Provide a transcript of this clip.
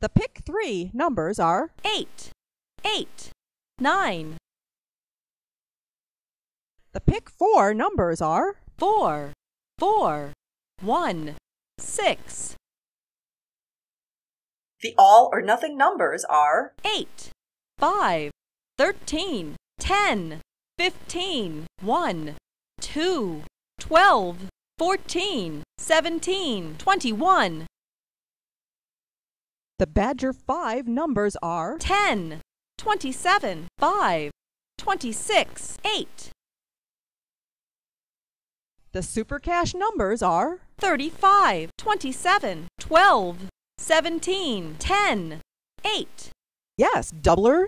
The pick three numbers are eight, eight, nine, the pick four numbers are four, four, one, six, The all or nothing numbers are eight, five, thirteen, ten, fifteen, one, two, twelve, fourteen, seventeen, twenty-one, the Badger five numbers are ten, twenty-seven, five, twenty-six, eight, the Super Cash numbers are thirty-five, twenty-seven, twelve, seventeen, ten, eight. yes, Doubler